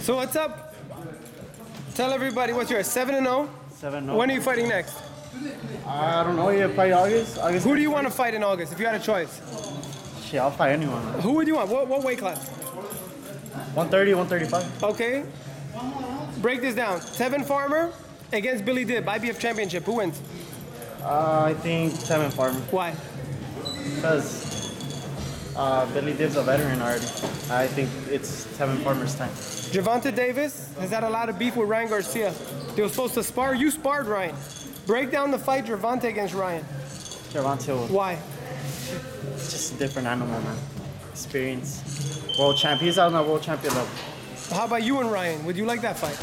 So what's up? Tell everybody what's yours. Seven and zero. Seven. No. When are you fighting next? I don't know yet. Probably August. August. Who do you want to fight in August if you had a choice? Shit, I'll fight anyone. man. Who would you want? What, what weight class? 130, 135. Okay. Break this down. Tevin Farmer against Billy Dib, IBF Championship. Who wins? Uh, I think Tevin Farmer. Why? Because uh, Billy Dib's a veteran already. I think it's Tevin Farmer's time. Gervonta Davis has had a lot of beef with Ryan Garcia. They were supposed to spar. You sparred Ryan. Break down the fight Gervonta against Ryan. Gervonta was Why? just a different animal, man. Experience. World champ. He's on a world champion level. How about you and Ryan? Would you like that fight?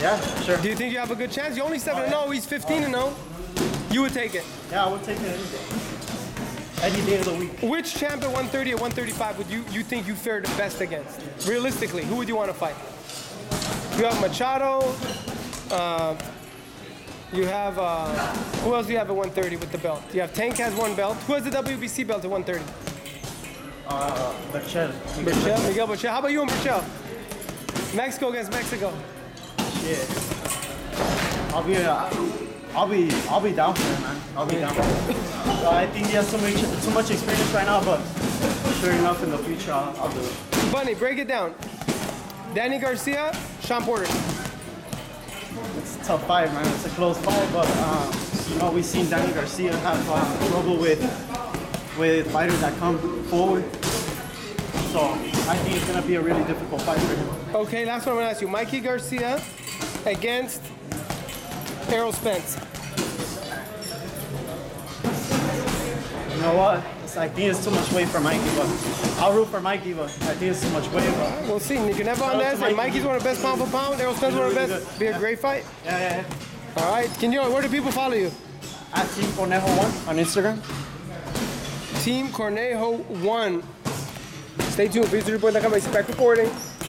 Yeah, sure. Do you think you have a good chance? You're only 7 0. He's 15 0. You would take it. Yeah, I would take it any day. Of the week. Which champ at 130 or 135 would you, you think you fared the best against? Realistically, who would you want to fight? You have Machado. Uh, you have uh, who else do you have at 130 with the belt? You have Tank has one belt. Who has the WBC belt at 130? Uh, Berchelt. Berchelt, Miguel Berchelt. How about you and Berchelt? Mexico against Mexico. Shit. I'll be, uh, I'll be, I'll be down for it, man. I'll be down for it. Uh, I think he has so much, too much experience right now, but sure enough, in the future, I'll, I'll do it. Bunny, break it down. Danny Garcia, Shawn Porter. It's a tough fight, man. It's a close fight, but um, you know we've seen Danny Garcia have um, trouble with with fighters that come forward. So I think it's gonna be a really difficult fight for him. Okay, last one I'm gonna ask you. Mikey Garcia against Errol Spence. You know what? It's, I think it's too much weight for Mikey, but I'll root for Mikey, but I think it's too much weight. But We'll see. You can never Shout out to underestimate. Mikey. Mikey's one of the best pound for pound. Errol Spence one of the best. good. Be a Yeah. great fight. yeah, yeah, yeah. All right. Can you? Where do people follow you? At Team Conejo One on Instagram. Team Cornejo One. Stay tuned. Please do report that company. back recording.